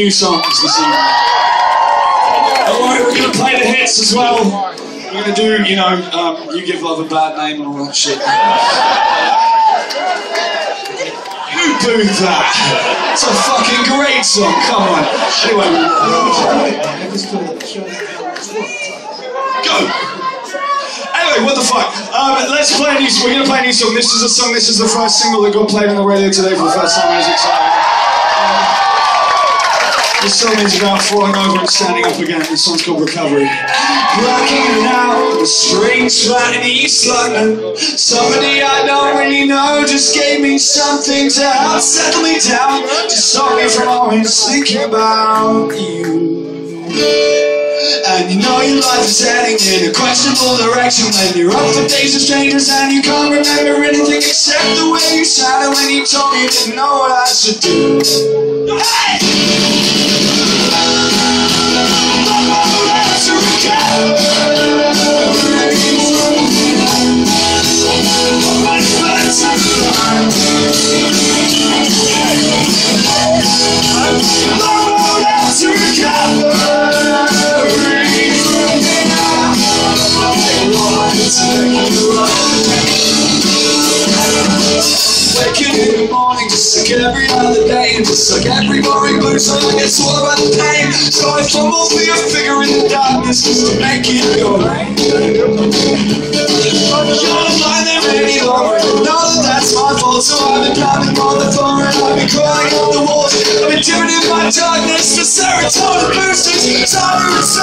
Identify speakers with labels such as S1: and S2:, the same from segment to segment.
S1: new songs this evening. Alright, we're gonna play the hits as well. We're gonna do, you know, um, You Give Love a Bad Name and all that shit. Who booed that? It's a fucking great song, come on. Anyway, go! Anyway, what the fuck? Um, let's play a new, we're gonna play a new song. This is a song, this is the first single that got played on the radio today for the first time. It's exciting. This song is about falling over and standing up again. This song's called Recovery. Working it out the strange flat in East London. Somebody I don't really know just gave me something to help settle me down. To stop me from always thinking about you. You know your life is heading in a questionable direction when you're up for days with strangers and you can't remember anything except the way you sounded when you told me you didn't know what I should do. Hey! The morning just like every other day And just like every boring blues song I get swallowed by the pain. So I fumble for your figure in the darkness Just to make it go right. You're not lying there any longer that that's my fault So I've been climbing on the floor And I've been crawling on the walls. I've been doing in my darkness For serotonin boosters Tired and so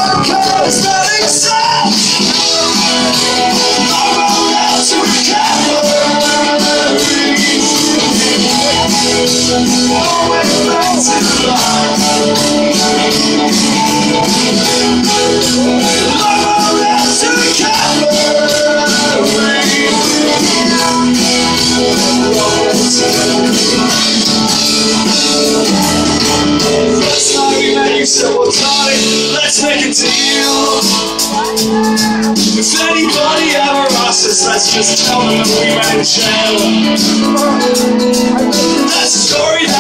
S1: let's just tell them that we met in jail. That's a story to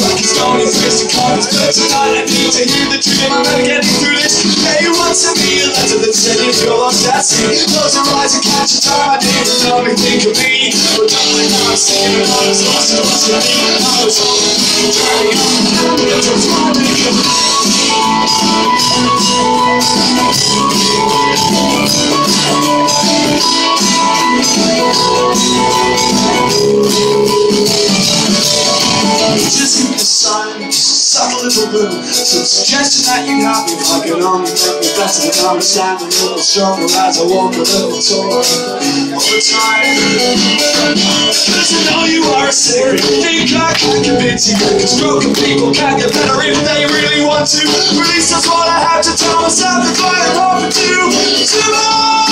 S1: like it's going as good as it comes. But tonight I need to hear the truth and I'm getting through this. Hey, you want to be a letter that said you're lost at sea. Close your eyes and catch a time I didn't know me think of me. But now I'm seeing it. I was lost lost for me. I was on a journey. It was my big Just give me a sign, just a little blue Some suggestion that you have me If I could only make me better Then I would stand a little stronger As I walk a little taller. All the time. Cause I know you are a sinner Think I can convince you Cause broken people can get better If they really want to. Release that's what I have to tell myself If I am open to. Tomorrow